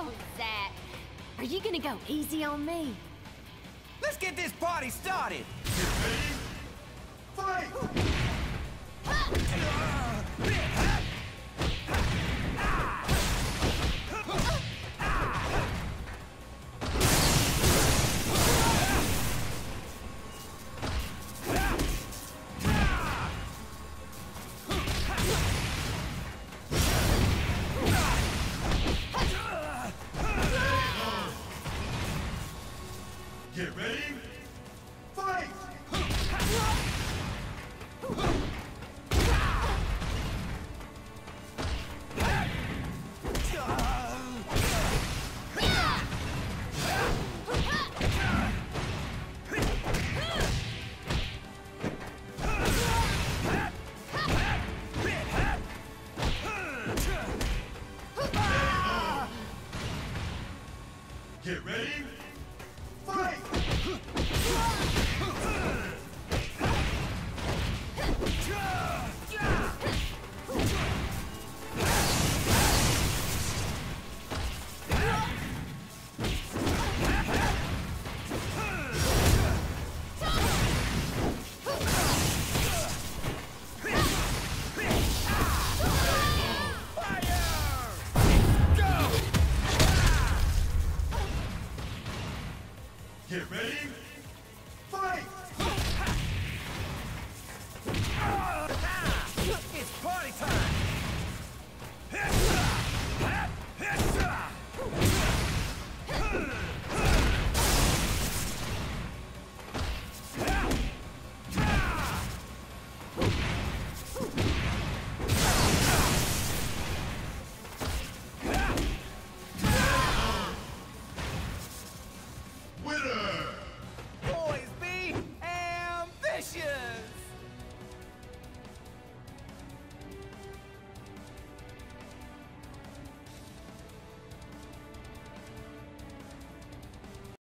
Oh, Zack. Are you gonna go easy on me? Let's get this party started! Get ready. Fight! Get ready. Fight! Get ready, fight!